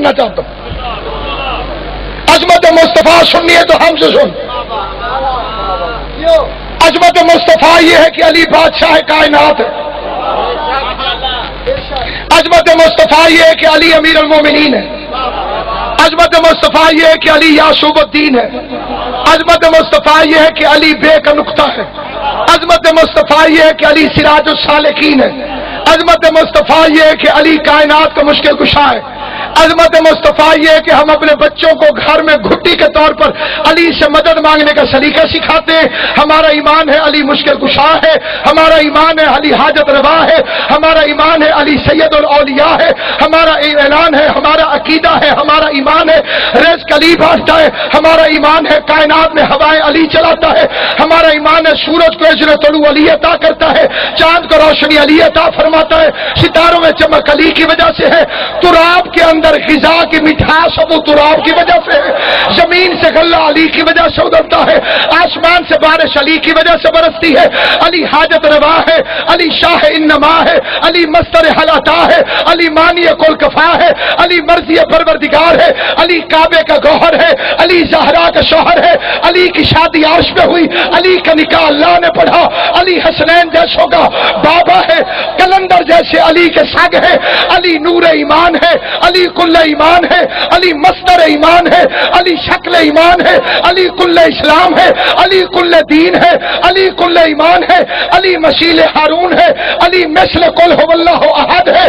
کرنا چاہتا ہوں۔ عظمت مصطفیٰ سننی ہے تو ہم سے سن۔ عظمت مصطفیٰ یہ ہے کہ علی بادشاہ کائنات ہے۔ عظمت مصطفیٰ یہ ہے کہ علی امیر المومنین ہے۔ عظمت مصطفیٰ یہ ہے کہ علی یاسوب الدین ہے۔ عظمت مصطفیٰ یہ ہے کہ علی بے کا نقطہ ہے۔ عظمت مصطفیٰ یہ ہے کہ علی سراج السالکین ہے۔ عظمت مصطفیٰ یہ ہے کہ علی کائنات کا مشکل کشا ہے۔ عظمت مصطفیٰ یہ ہے کہ ہم اپنے بچوں کو گھر میں گھٹی کے طور پر علی سے مدد مانگنے کا سلیقہ سکھاتے ہیں۔ ہمارا ایمان ہے علی مشکل کشا ہے۔ ہمارا ایمان ہے علی حاجت روا ہے۔ ہمارا ایمان ہے علی سید الاولیاء ہے۔ ہمارا اعلان ہے، ہمارا عقیدہ ہے، ہمارا ایمان ہے۔ رزق علی بانٹتا ہے، ہمارا ایمان ہے، کائنات میں ہوائیں علی چلاتا ہے۔ ہمارا ایمان ہے، سورج کو اجر طلوع علی عطا کرتا ہے۔ چاند کو روشنی علی عطا فرماتا ہے۔ ستاروں میں چمک علی کی وجہ سے ہے۔ تراب کے اندر غذا کی مٹھاس ابو تراب کی وجہ سے ہے۔ زمین سے غلہ علی کی وجہ سے ادھرتا ہے۔ آسمان سے بارش علی کی وجہ سے برستی ہے۔ علی حاجت روا ہے، علی شاہ انما ہے، علی مستر حلاتا ہے۔ علی مانی کل کفا ہے علی مرضی پروردگار ہے علی کعبے کا گوہر ہے علی زہرا کا شوہر ہے علی کی شادی عرش میں ہوئی علی کا نکاح اللہ نے پڑھا علی حسنین جیسوں کا بابا ہے کلندر جیسے علی کے سگ ہے علی نور ایمان ہے علی کل ایمان ہے علی مستر ایمان ہے علی شکل ایمان ہے علی کل اسلام ہے علی کل دین ہے علی کل ایمان ہے علی مسیل ہارون ہے علی مثل کل ہو اللہ احد ہے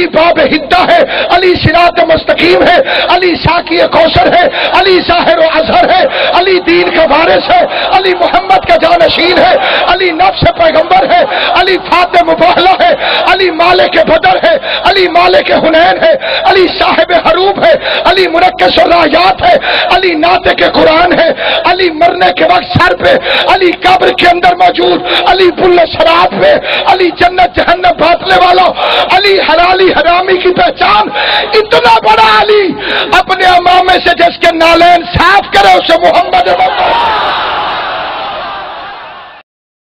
علی باب ہدا ہے علی سرات مستقیم ہے علی ساکی کوثر ہے علی ظاہر و اظہر ہے علی دین کا وارث ہے علی محمد کا جانشین ہے علی نفس پیغمبر ہے علی فاتح مباہلہ ہے علی مالک بدر ہے علی مالک حنین ہے علی صاحب حروب ہے علی منقش و رایات ہے، علی ناطق کے قرآن ہے، علی مرنے کے وقت سر پہ، علی قبر کے اندر موجود، علی بل شراب پہ علی جنت جہنم باتنے والا، علی حلالی حرامی کی پہچان، اتنا بڑا علی، اپنے امامے سے جس کے نالین صاف کرے، اسے محمد